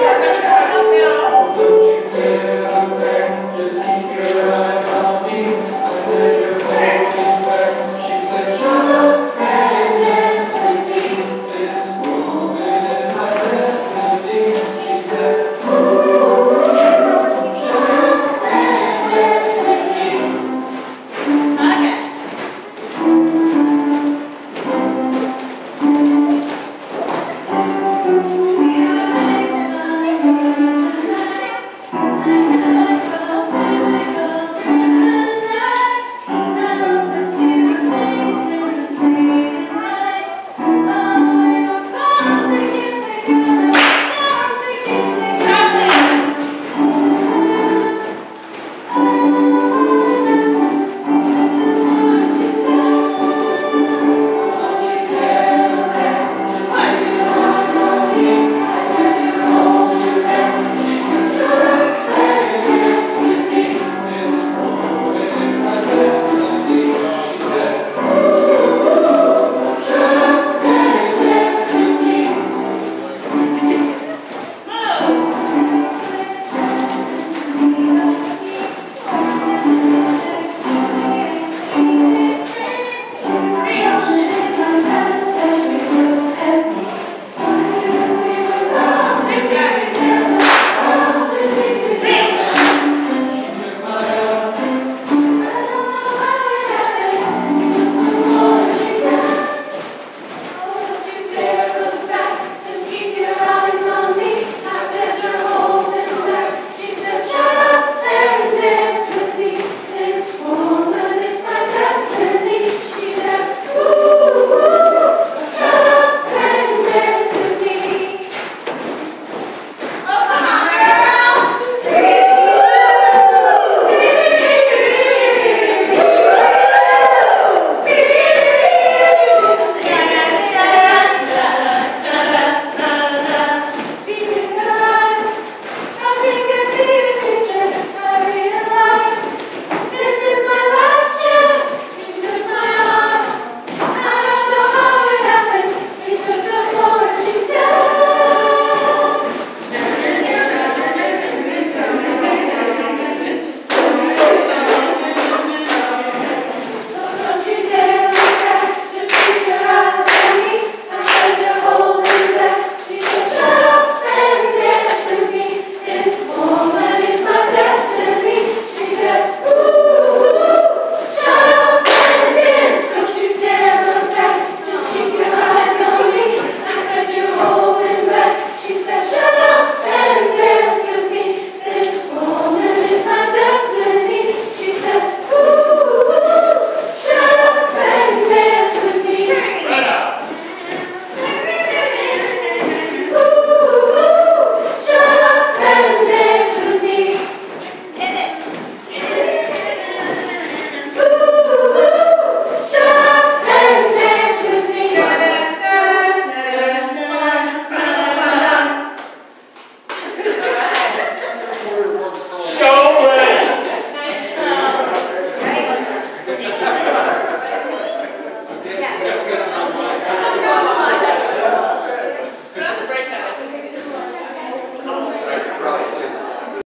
Yeah.